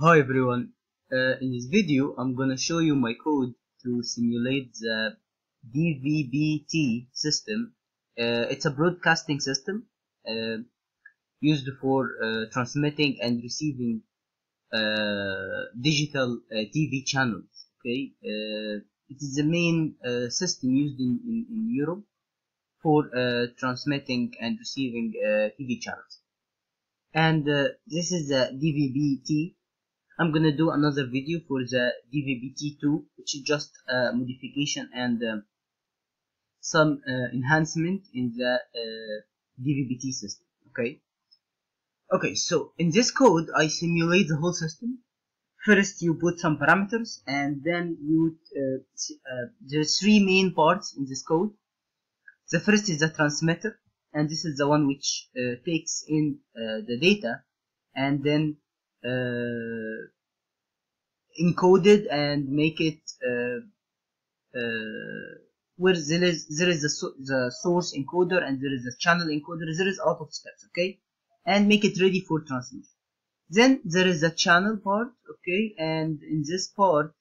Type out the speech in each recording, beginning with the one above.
Hi everyone, uh, in this video I'm gonna show you my code to simulate the DVB-T system. Uh, it's a broadcasting system uh, used for uh, transmitting and receiving uh, digital uh, TV channels. Okay, it is the main system used in, in, in Europe for transmitting and receiving TV channels. And this is the DVB-T I'm gonna do another video for the DVB-T2 which is just a modification and uh, some uh, enhancement in the uh, DVB-T system okay? Okay so in this code I simulate the whole system. First you put some parameters and then you uh, uh, there's three main parts in this code. The first is the transmitter and this is the one which uh, takes in uh, the data and then uh, encoded and make it uh, uh, where there is there is the, the source encoder and there is a channel encoder. There is a lot of steps okay? And make it ready for transmission. Then there is a channel part okay? And in this part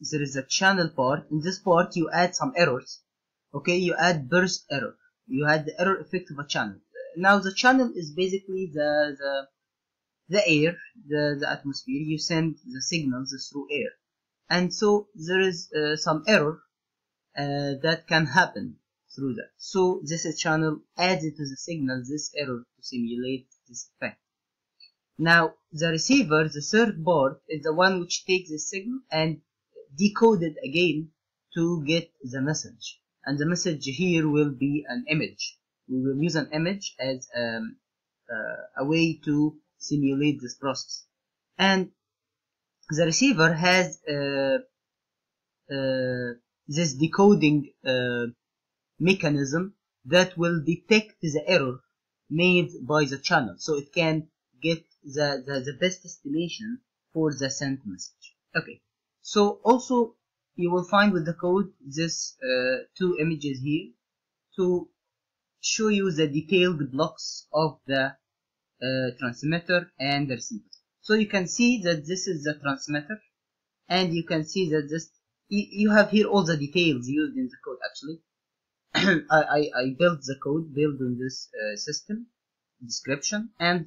there is a channel part. In this part you add some errors okay? You add burst error. You add the error effect of a channel. Now the channel is basically the the the air, the, the atmosphere, you send the signals through air. And so there is uh, some error uh, that can happen through that. So this channel adds to the signal, this error to simulate this effect. Now the receiver, the third board, is the one which takes the signal and decode it again to get the message. And the message here will be an image. We will use an image as um, uh, a way to simulate this process. And the receiver has uh, uh, this decoding uh, mechanism that will detect the error made by the channel. So it can get the, the, the best estimation for the sent message. Okay. So also you will find with the code this uh, two images here to show you the detailed blocks of the uh, transmitter and receiver. So you can see that this is the transmitter and you can see that this you, have here all the details used in the code actually. I, I, I built the code built on this uh, system description and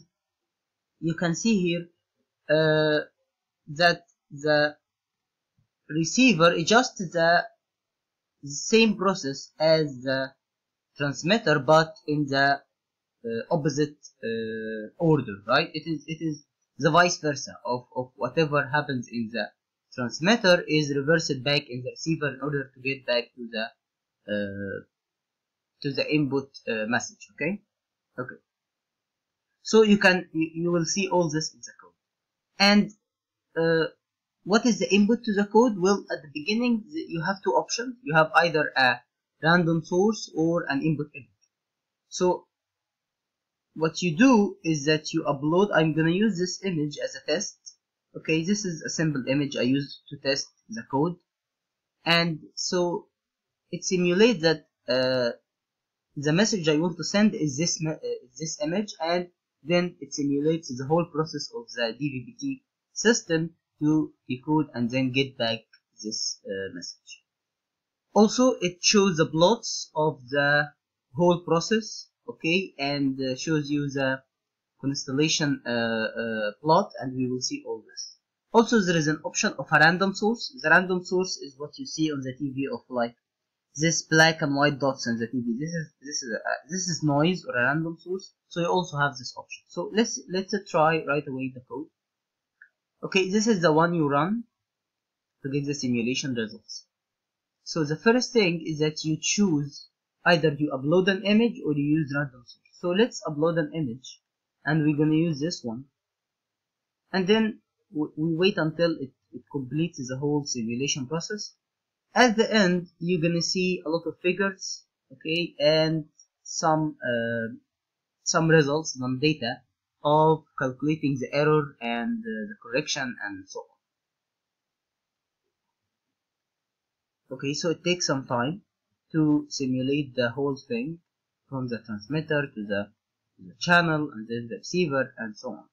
you can see here uh, that the receiver is just the same process as the transmitter but in the opposite uh, order, right? It is it is the vice versa of, of whatever happens in the transmitter is reversed back in the receiver in order to get back to the uh, to the input uh, message. Okay, okay. So you can you, you will see all this in the code. And uh, what is the input to the code? Well, at the beginning you have two options. You have either a random source or an input image. So what you do is that you upload I'm gonna use this image as a test. Okay this is a simple image I use to test the code. And so it simulates that uh, the message I want to send is this uh, this image and then it simulates the whole process of the DVB-T system to decode and then get back this uh, message. Also it shows the plots of the whole process okay and uh, shows you the constellation uh, uh, plot and we will see all this. Also there is an option of a random source. The random source is what you see on the TV of like this black and white dots on the TV this is this is this is noise or a random source so you also have this option. So let's let's try right away the code. Okay this is the one you run to get the simulation results. So the first thing is that you choose either you upload an image or you use random. So let's upload an image and we're gonna use this one and then we wait until it, it completes the whole simulation process. At the end you're gonna see a lot of figures okay and some uh, some results, some data of calculating the error and uh, the correction and so on. Okay, so it takes some time to simulate the whole thing from the transmitter to the, to the channel and then the receiver and so on.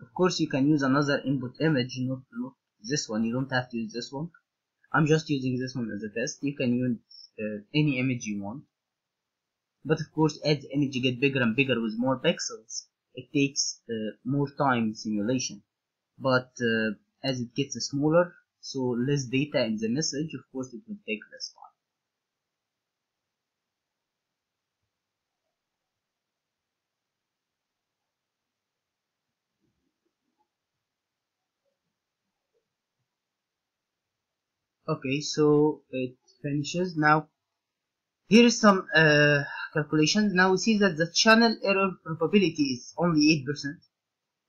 Of course you can use another input image not, not this one you don't have to use this one. I'm just using this one as a test. You can use uh, any image you want. But of course as the image get bigger and bigger with more pixels it takes uh, more time simulation. But uh, as it gets smaller so less data in the message of course it will take less time. Okay so it finishes. Now here is some uh, calculations now we see that the channel error probability is only 8%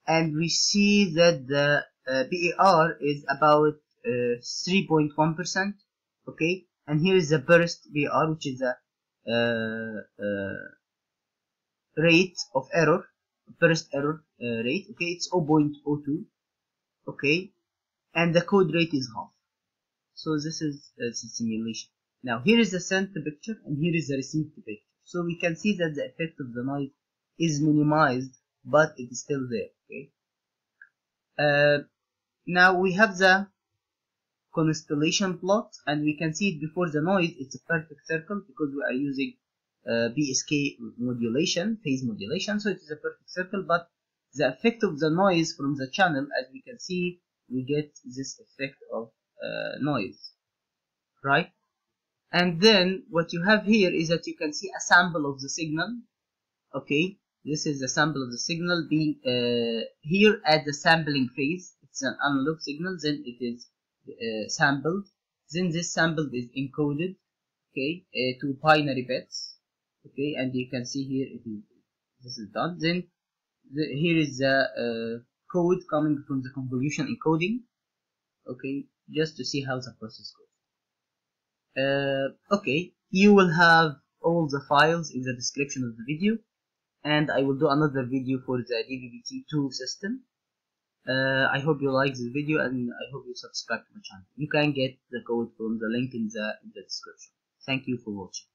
and we see that the uh, BER is about 3.1% uh, okay? And here is the burst BER which is the uh, uh, rate of error burst error rate okay? It's 0.02 okay? And the code rate is half. So this is a simulation. Now here is the sent picture and here is the received picture. So we can see that the effect of the noise is minimized but it is still there okay? Uh, now we have the constellation plot and we can see it before the noise. It's a perfect circle because we are using uh, PSK modulation phase modulation. So it is a perfect circle but the effect of the noise from the channel as we can see we get this effect of uh, noise. Right? And then what you have here is that you can see a sample of the signal. Okay? This is a sample of the signal being uh, here at the sampling phase. It's an analog signal then it is uh, sampled. Then this sample is encoded okay uh, to binary bits okay and you can see here it is this is done. Then the, here is the uh, code coming from the convolution encoding okay just to see how the process goes. Uh, okay you will have all the files in the description of the video and I will do another video for the DVB-T2 system uh, I hope you like this video and I hope you subscribe to my channel. You can get the code from the link in the, in the description. Thank you for watching